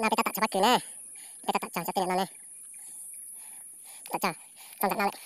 เราไปตัดจักรพรรดิคืนแน่ไปตัดจักรจักรเตียนนัเลยตัดจักรจักรนั่นแหลย